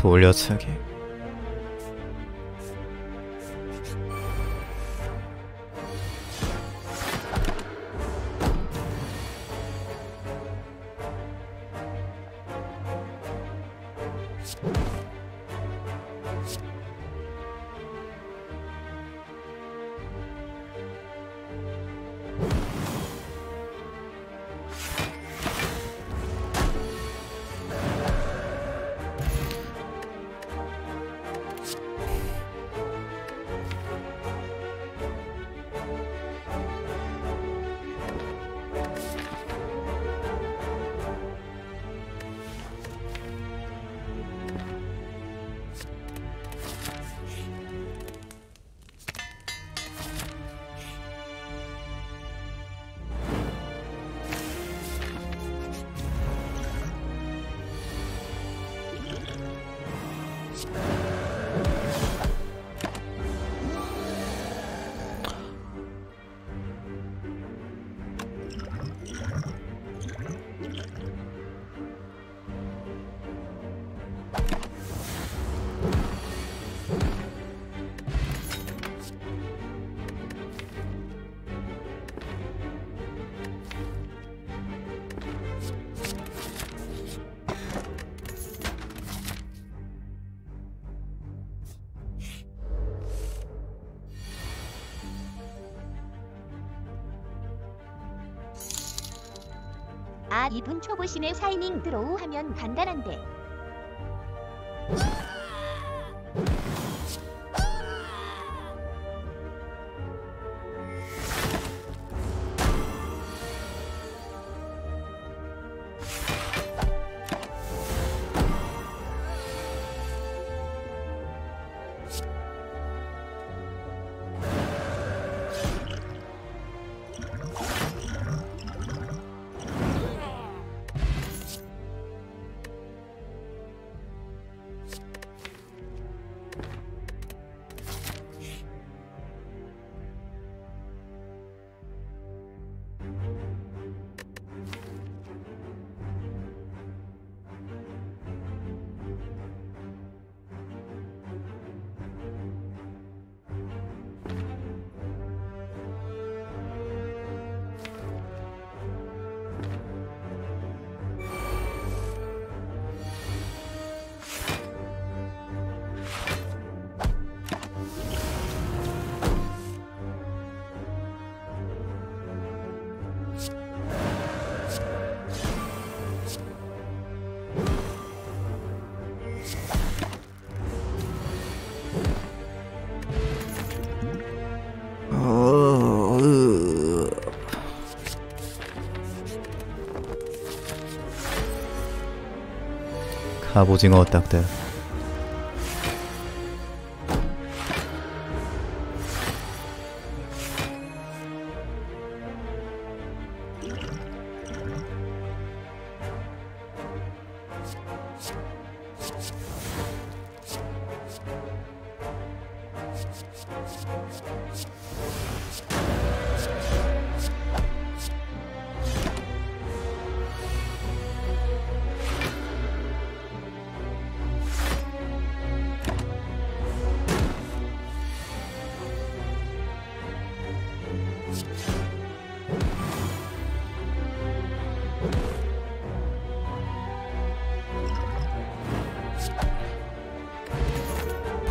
돌려차기 아 이분 초보심에 사이닝 드로우 하면 간단한데 갑오징어 딱들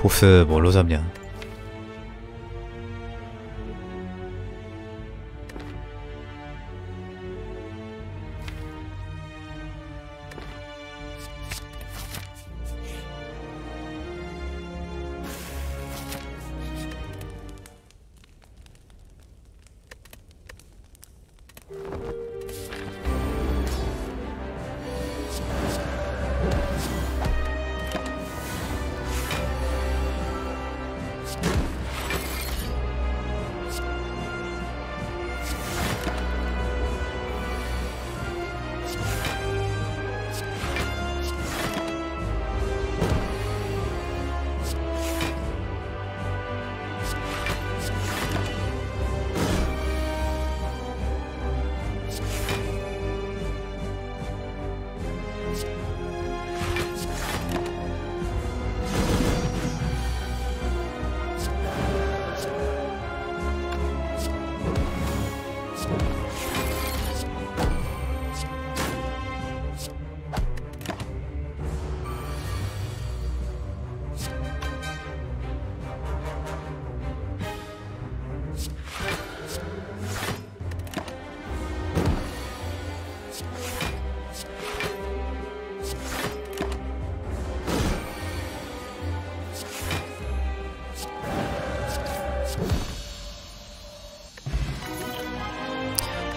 보스 뭘로 잡냐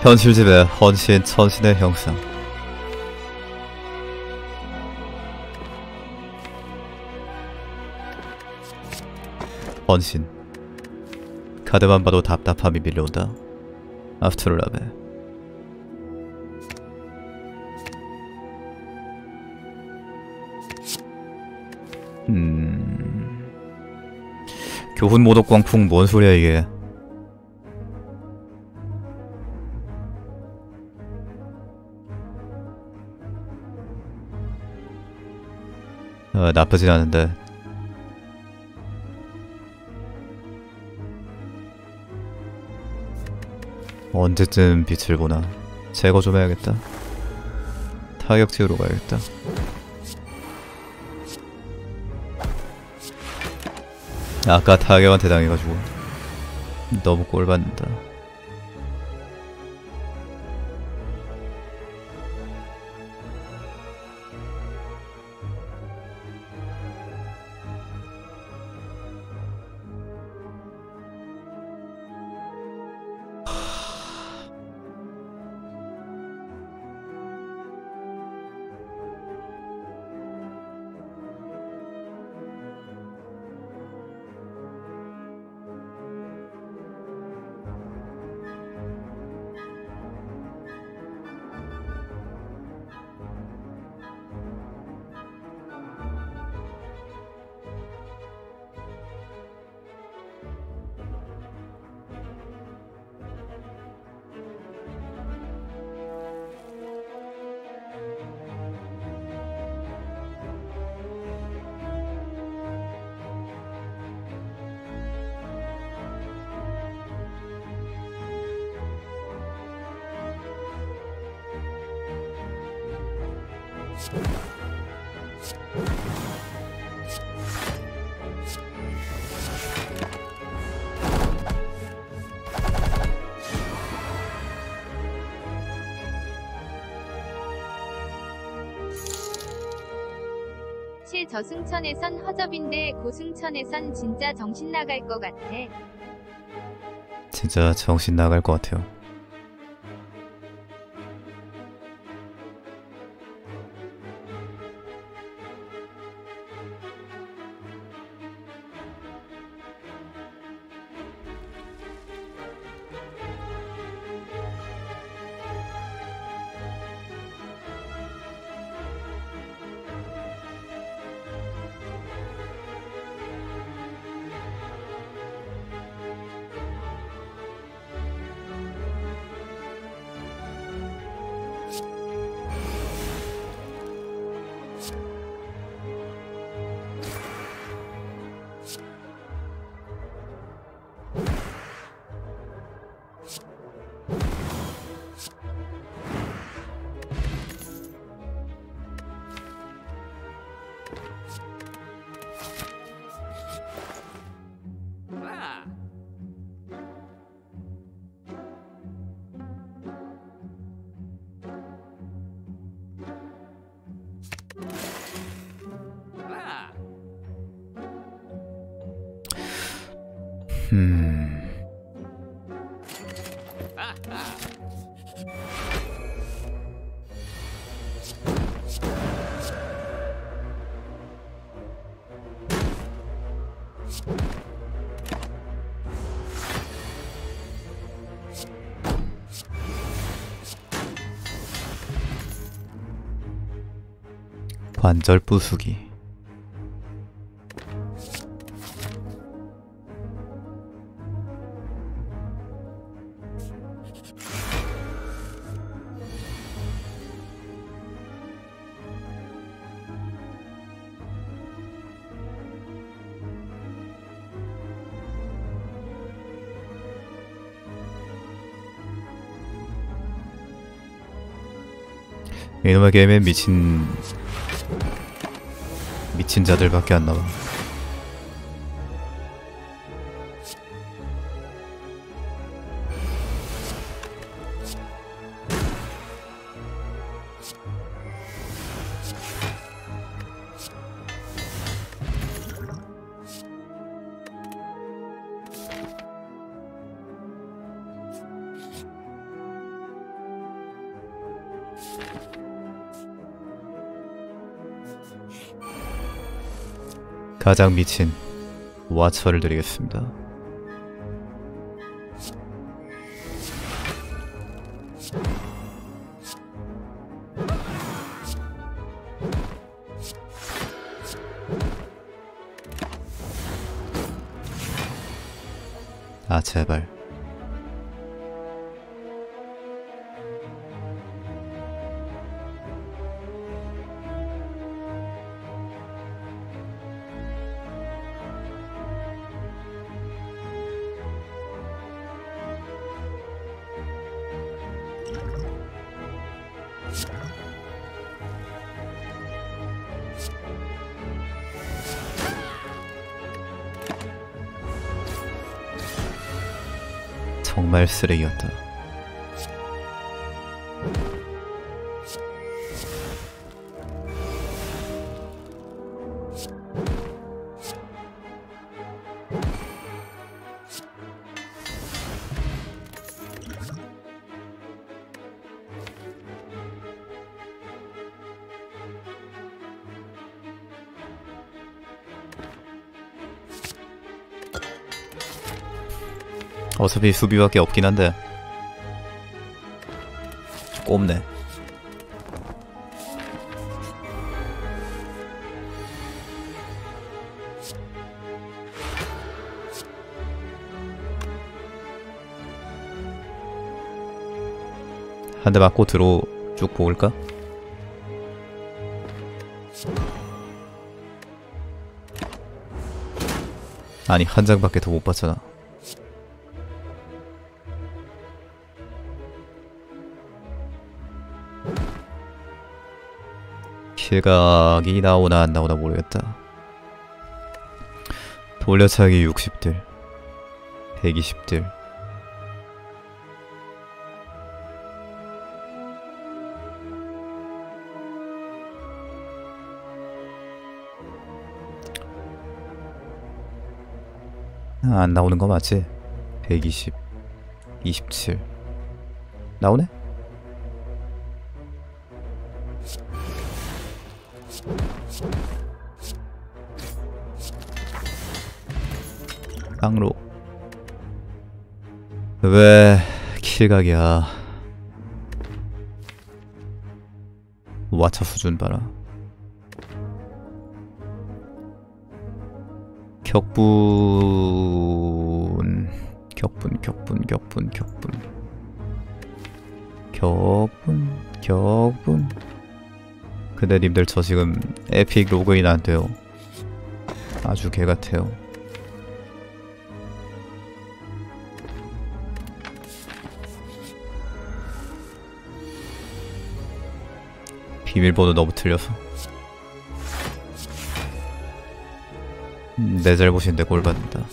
현실집의 헌신 천신의 형상. 헌신. 카드만 봐도 답답함이 밀려온다. 아프트롤라베 음... 교훈 모독 광풍 뭔 소리야 이게 어, 나쁘진 않은데. 언제쯤 빛을 보나. 제거 좀 해야겠다. 타격지으로 가야겠다. 아까 타격한테 당해가지고 너무 꼴받는다 실 저승천에선 허접인데 고승천에선 진짜 정신 나갈 것 같아. 진짜 정신 나갈 것 같아요 관절 부수기 이놈의 게임에 미친 미친 자들밖에 안 나와. 가장 미친 와처를 드리겠습니다. 아 제발 쓰레기였다. 어차피 수비밖에 없긴 한데. 꼽네. 한 대 맞고 들어 쭉 보을까? 아니 한 장밖에 더 못 봤잖아 실각이 나오나 안 나오나 모르겠다. 돌려차기 60들, 120들. 아, 안 나오는 거 맞지? 120, 27. 나오네? 깡로. 왜 킬각이야 와차 수준 봐라. 격분 격분 격분 격분 격분. 격분 격분 근데 님들 저 지금 에픽 로그인 안 돼요. 아주 개 같아요. 비밀번호 너무 틀려서. 음, 내 잘못인데 꼴 받는다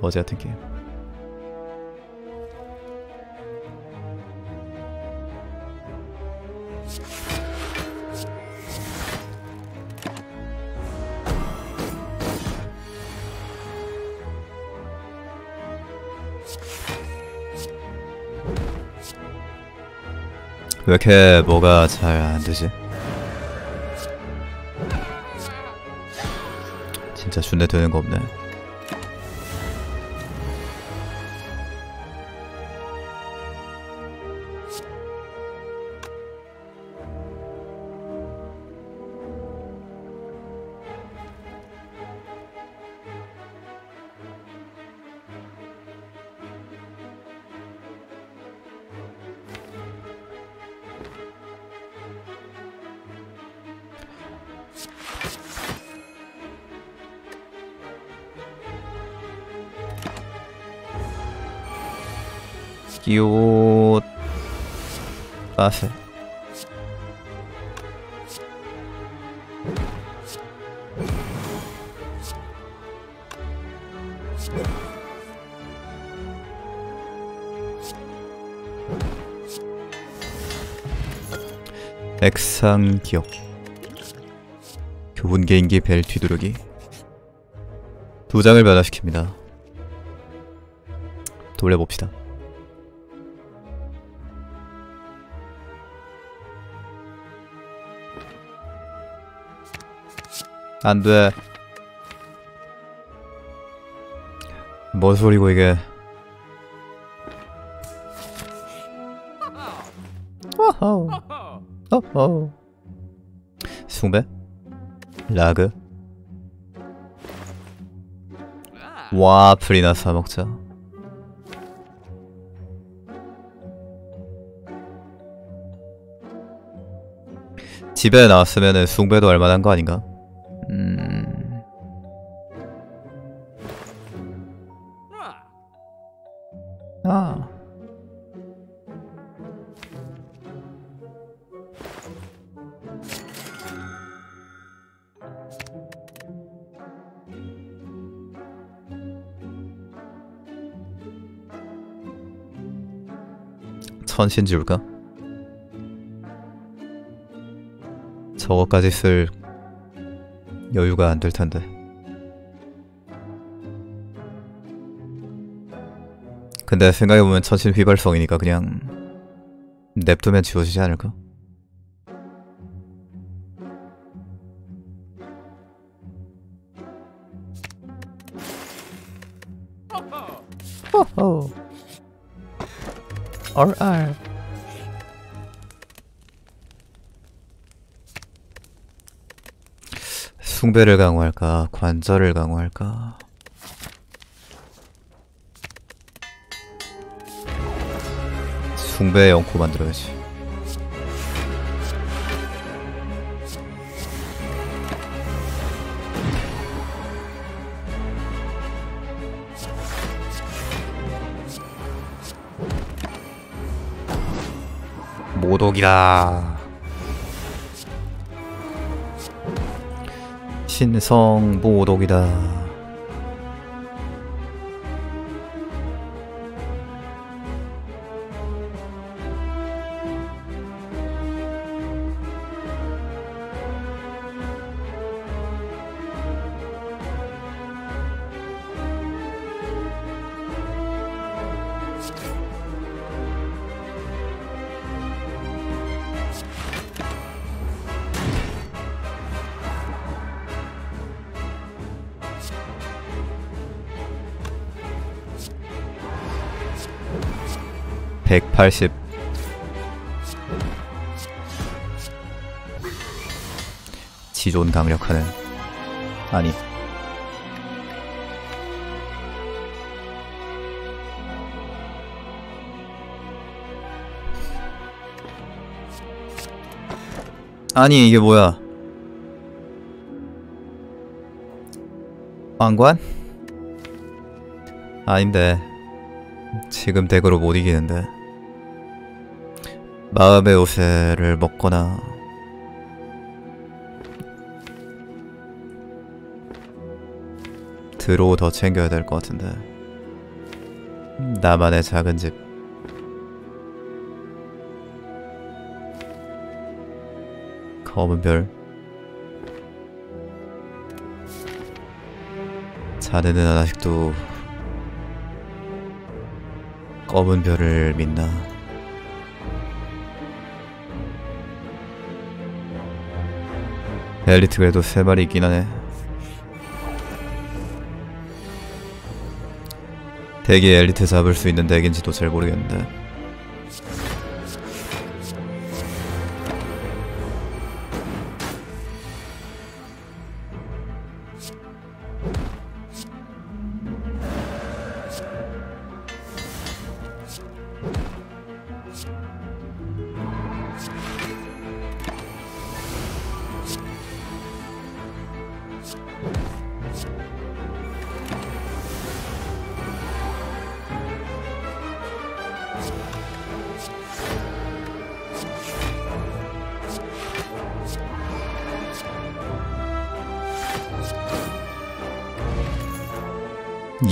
거지 같은 게임 왜 이렇게 뭐가 잘 안 되지? 진짜 준대 되는 거 없네. 빠세 액상 기억. 교분 개인기 벨 뒤두르기. 두 장을 변화시킵니다. 돌려봅시다 안 돼. 뭔 소리고 이게? 와우 어허 숭배? 라그? 와플이나 사먹자. 집에 나왔으면은 숭배도 얼마난 거 아닌가? 천신 지울까? 저거까지 쓸 여유가 안 될 텐데. 근데 생각해보면 천신 휘발성이니까 그냥 냅두면 지워지지 않을까? RR 숭배를 강화할까? 관절을 강화할까? 숭배 영코 만들어야지 모독이다. 신성 모독이다 백팔십. 지존 강력하네. 아니. 아니 이게 뭐야? 왕관? 아닌데. 지금 deck으로 못 이기는데 마음의 요새를 먹거나. draw 더 챙겨야 될 것 같은데. 나만의 작은 집. 검은 별. 자네는 아직도 검은 별을 믿나 엘리트 그래도 세 마리 있긴 하네. 덱이 엘리트 잡을 수 있는 덱인지도 잘 모르겠는데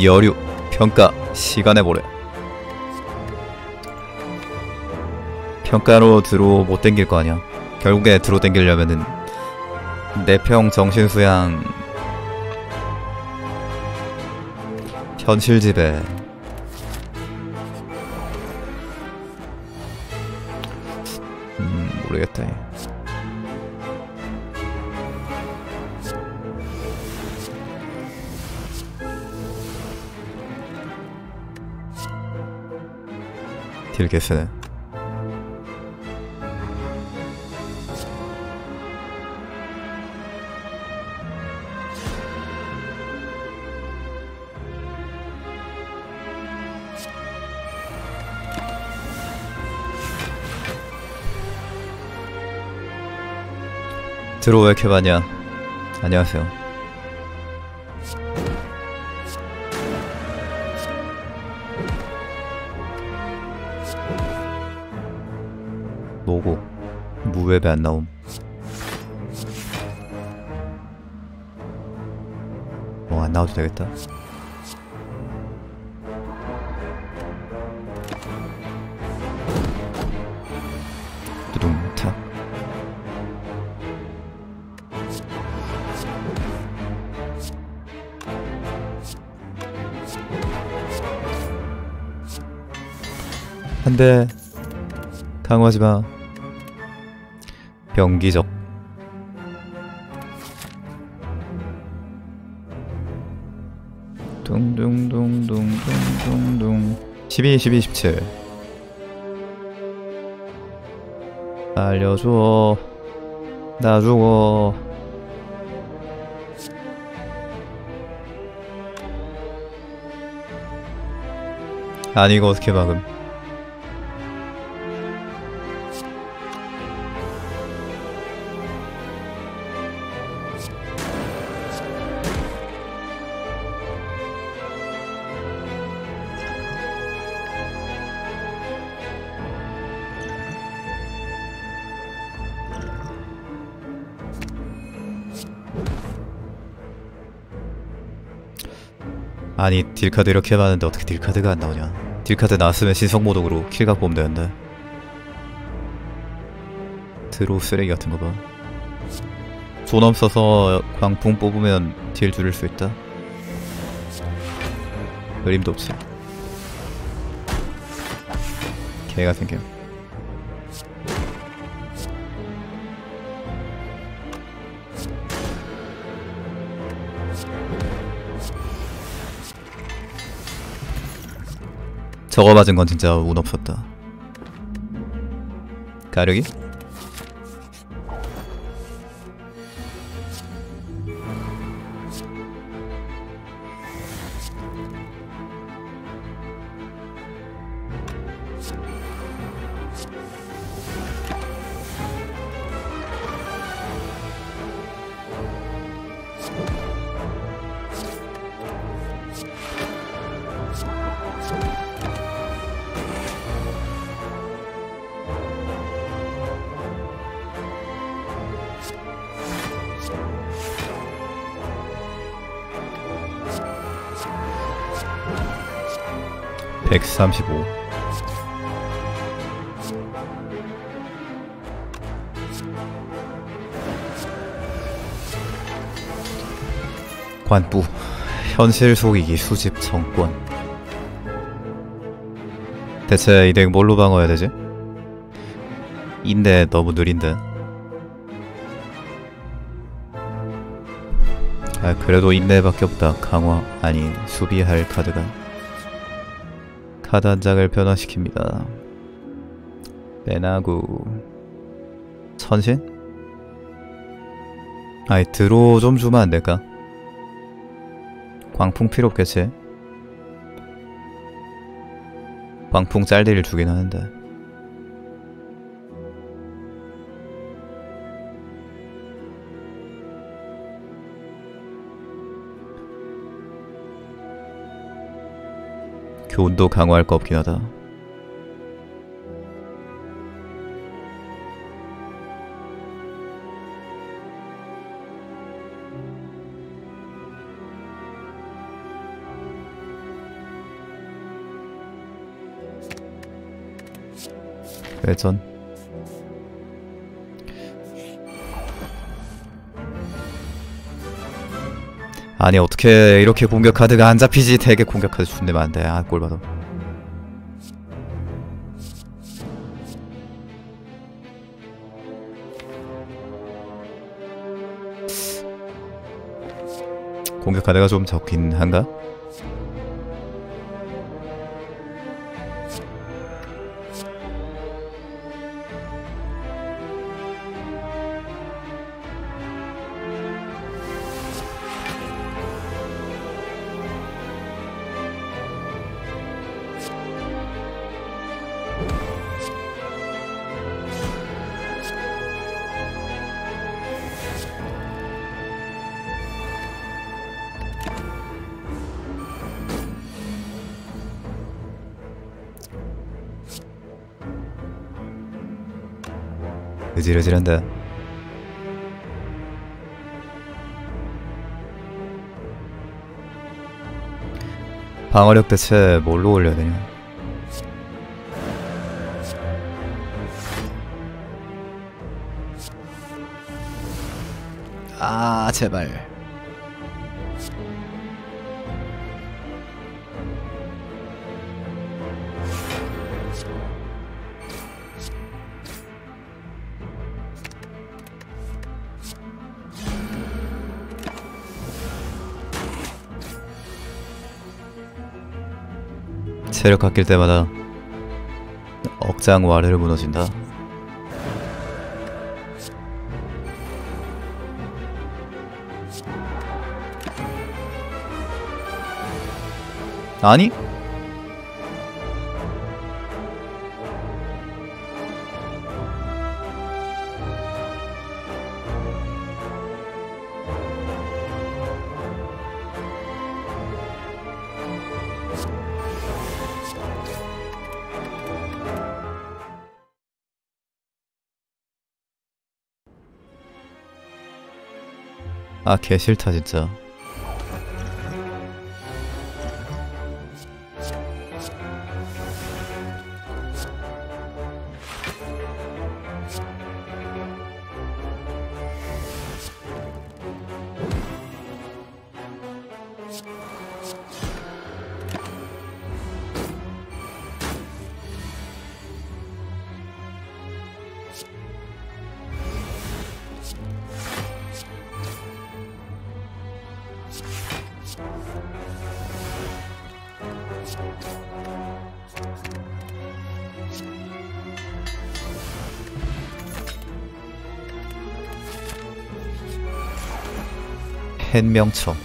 여류 평가 시간의 모래. 평가로 드로 못 땡길 거 아니야. 결국에 드로 땡기려면은 내평 정신수양 현실 지배 딜게스네 들어 왜 이렇게 많냐 안녕하세요 웹에 안 나옴. 뭐안 나와도 되겠다. 두둥탁 안돼 강화하지마 병기적. 둥둥둥둥둥둥둥. 12 12 17 알려줘 나 죽어. 아니 이거 어떻게 막음 아니 deal card 이렇게 많은데 어떻게 deal card가 안 나오냐? deal card 나왔으면 신성모독으로 kill각 보면 되는데. draw 쓰레기 같은 거봐. 돈 없어서 광풍 뽑으면 deal 줄일 수 있다? 그림도 없지 개가 생겨 저거 맞은 건 진짜 운 없었다 가르기? 135 관부 현실 속이기 수집 정권. 대체 이덱 뭘로 방어해야 되지? 인내 너무 느린데 아 그래도 인내밖에 없다. 강화 아닌 수비할 카드가. 카드 한 장을 변화시킵니다 빼나구 천신? 아이 드로 좀 주면 안 될까? 광풍 필요 없겠지? 광풍 짤딜을 주긴 하는데 교훈도 강화할 거 없긴 하다. 회전 아니 어떻게 이렇게 공격 카드가 안 잡히지? 되게 공격 카드 준대 만데. 아 꼴봐도 공격 카드가 좀 적긴 한가? 으질으질한다. 방어력 대체 뭘로 올려야 되냐? 아 제발 체력 깎일 때마다 억장 와르르 무너진다. 아니? 아, 개 싫다, 진짜. 햇명청.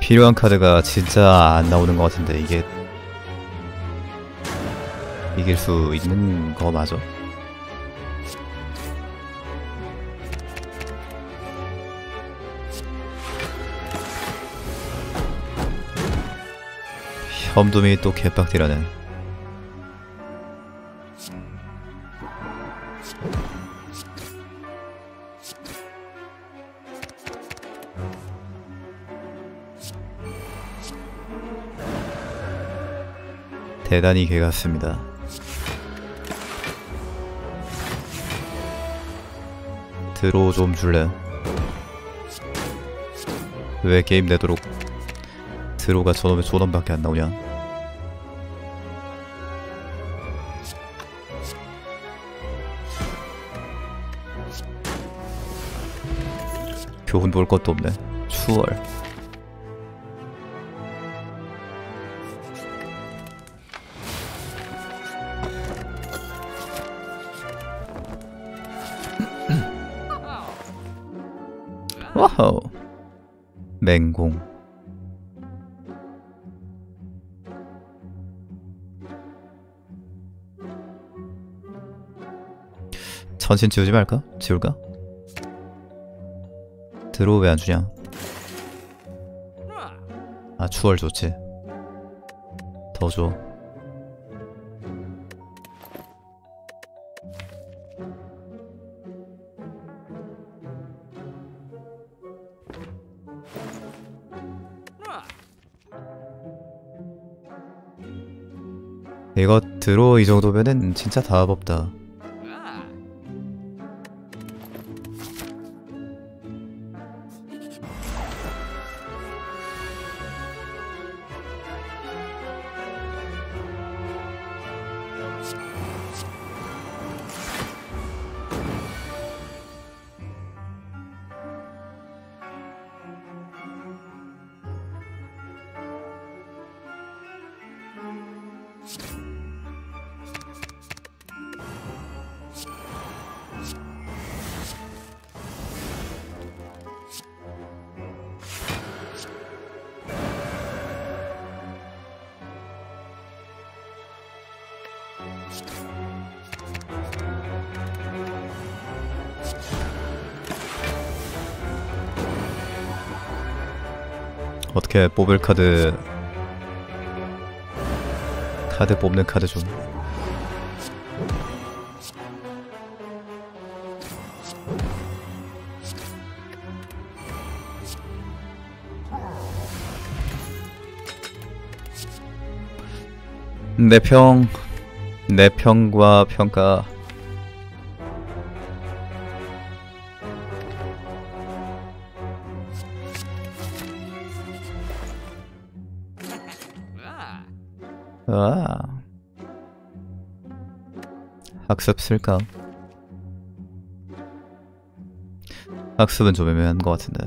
필요한 카드가 진짜 안 나오는 것 같은데 이게 이길 수 있는 거 맞아? 험둠이 또 개빡티라네 대단히 개 같습니다 드로 좀 줄래? 왜 게임 내도록 드로가 저놈의 조던밖에 안 나오냐? 교훈 볼 것도 없네. 추월. 와우. 맹공. 전신 지우지 말까? 지울까? 드로우 왜 안 주냐? 아 추월 좋지. 더 줘. 이거 드로우 이 정도면은 진짜 다 법다. 어떻게 뽑을 카드 카드 뽑는 카드 좀. 내 평, 내 평과 평가. 아 학습 쓸까? 학습은 좀 애매한 것 같은데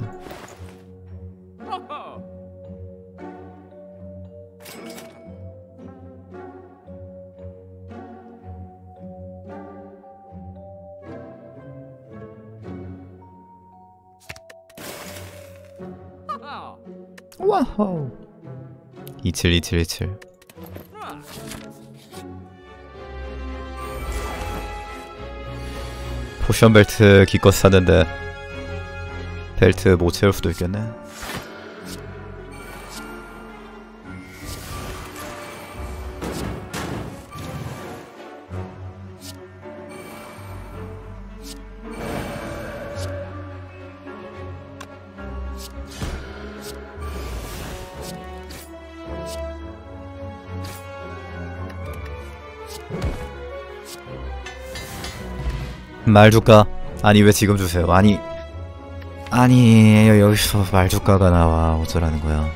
272727 포션 벨트 기껏 샀는데 벨트 못 채울 수도 있겠네 말 줄까? 아니 왜 지금 주세요? 아니. 아니 여기서 말 줄까가 나와. 어쩌라는 거야?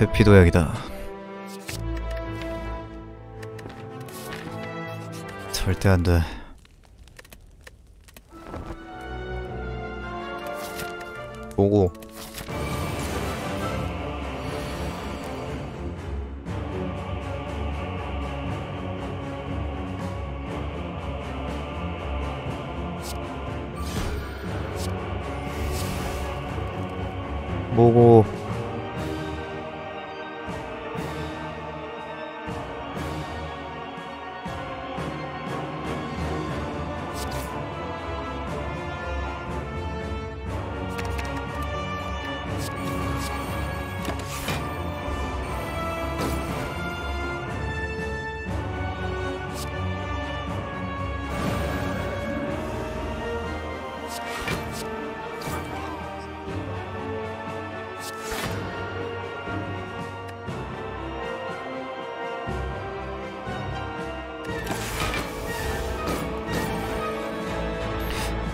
회피도 여기다. 절대 안돼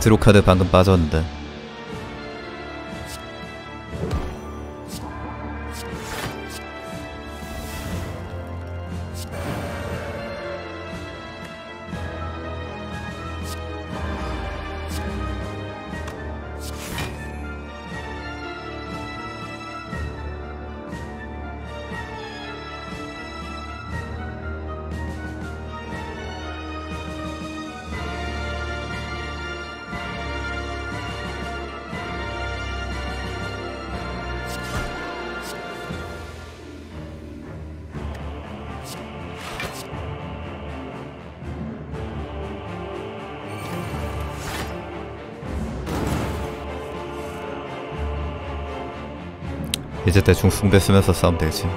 드로카드 방금 빠졌는데 대충 숭배 쓰면서 싸우면 되지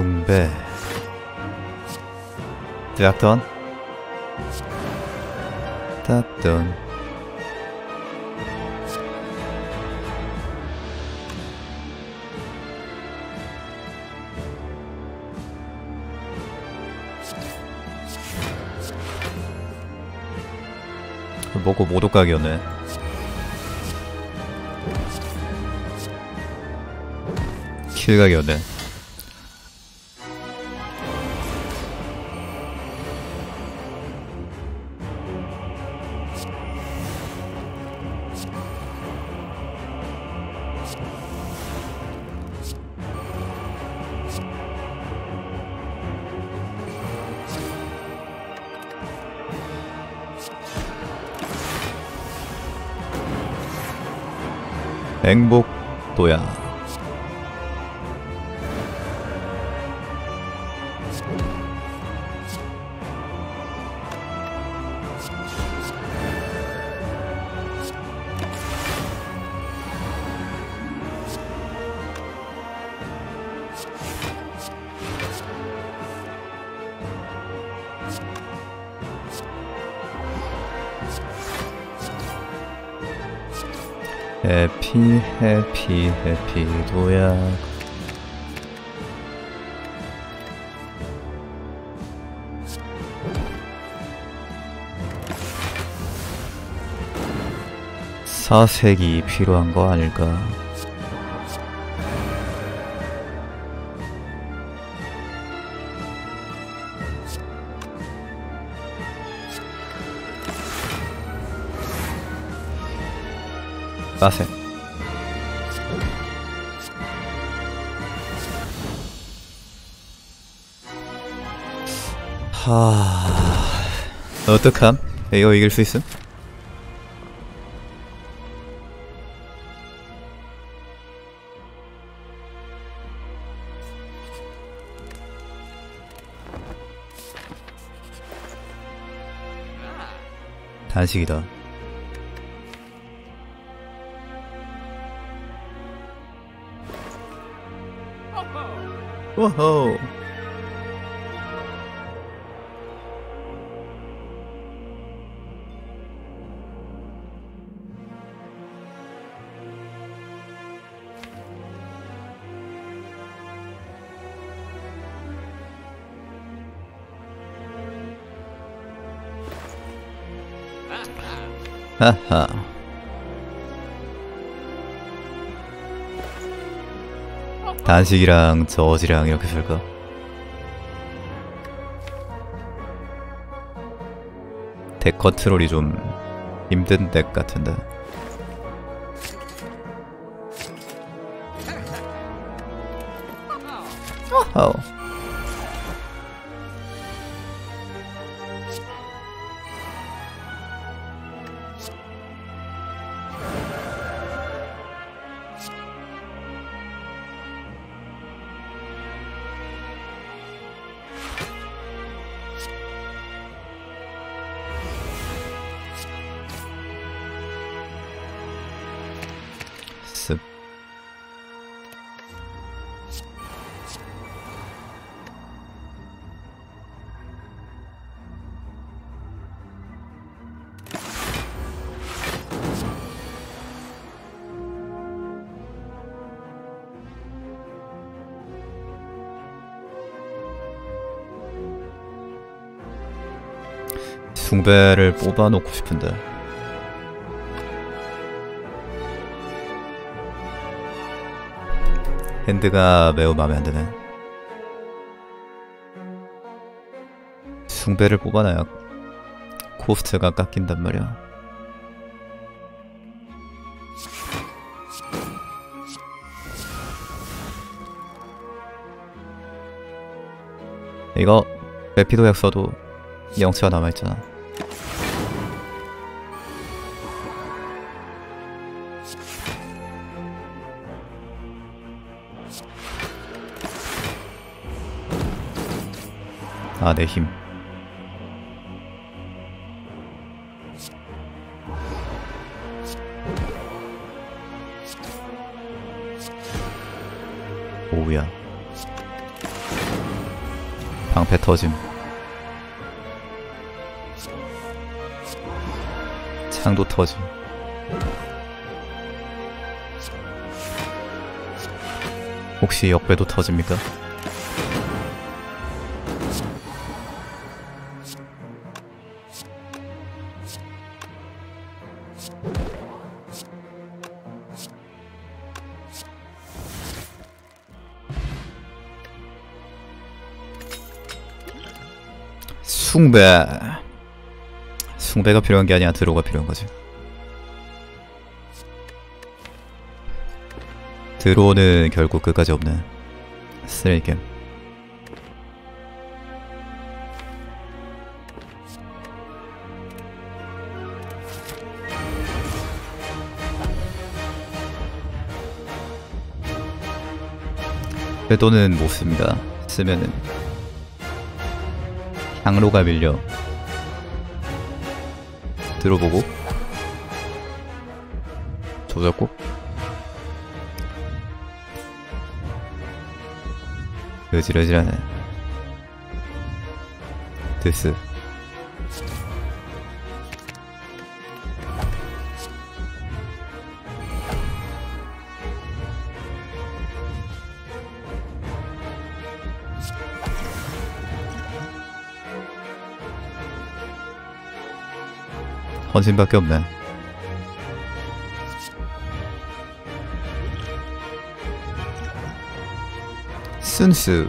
숭배. 짝던. 짝던. 먹고 모독각이었네. 킬각이었네 행복 도야 해피 해피 도약 사색이 필요한 거 아닐까? 사색 하... 어떡함? 이거 이길 수 있음? 단식이다. 오호. 하하. 단식이랑 저지랑 이렇게 쓸까? 덱 컨트롤이 좀 힘든 덱 같은데. 어허. 숭배를 뽑아놓고 싶은데 핸드가 매우 마음에 안 드네. 숭배를 뽑아놔야 코스트가 깎인단 말이야. 이거 레피도 약 써도 영체가 남아있잖아. 아, 내 힘. 오우야. 방패 터짐 창도 터짐 혹시 역배도 터집니까? 숭배. 숭배가 필요한 게 아니야. 드로가 필요한 거지. 드로는 결국 끝까지 없는 쓰레기겜 궤도는 못 씁니다. 쓰면은 향로가 밀려. 들어보고. 조졌고. 으질으질하네. 드스 헌신밖에 없네. 순수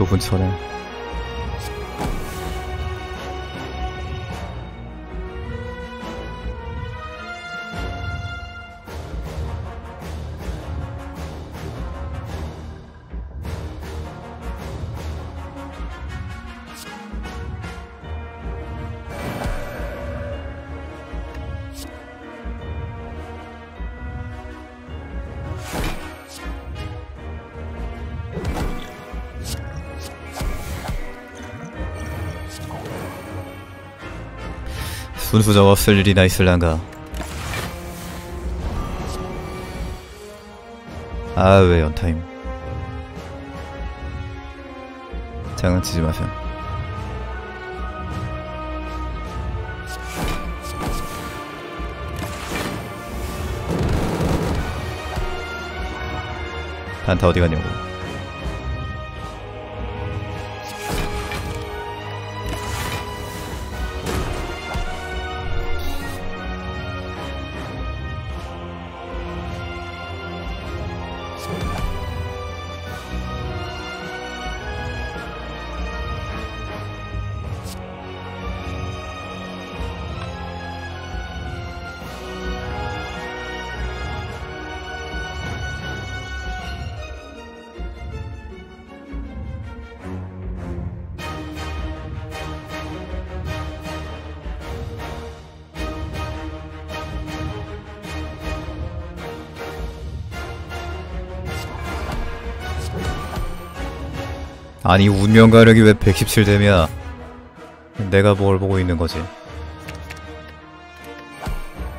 교분처럼 순수적 없을 일이나 있을란가? 아 왜 연타임? 장난치지 마세요. 단타 어디 갔냐고 아니 운명 가력이 왜 117뎀이야 내가 뭘 보고 있는 거지?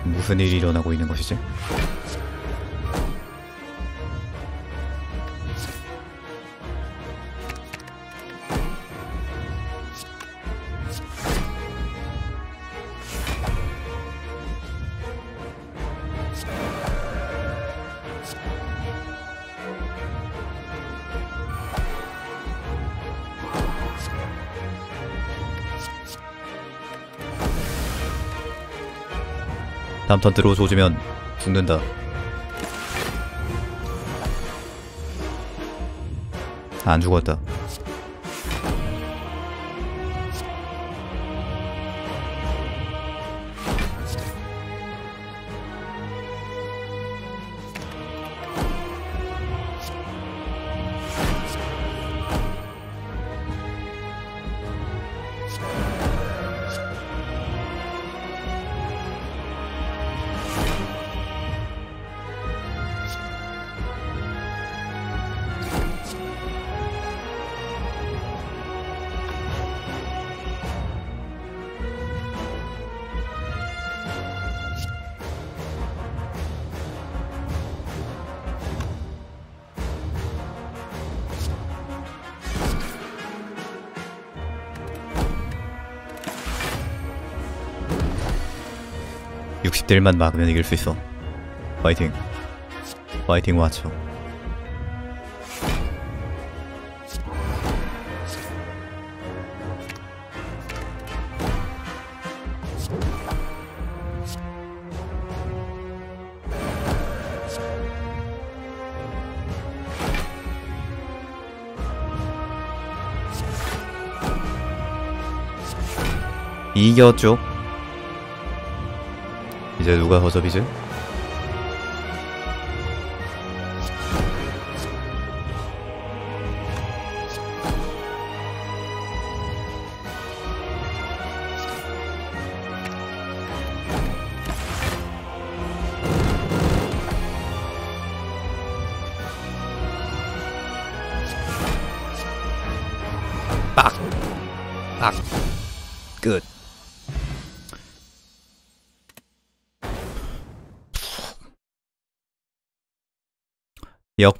무슨 일이 일어나고 있는 것이지 다음 턴 들어 조지면 죽는다. 안 죽었다 60대1만 막으면 이길 수 있어. 파이팅. 파이팅 와쳐. 이겼죠 이제 누가 허접이지?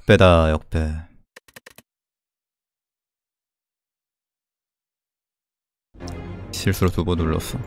역배다, 역배. 실수로 두 번 눌렀어.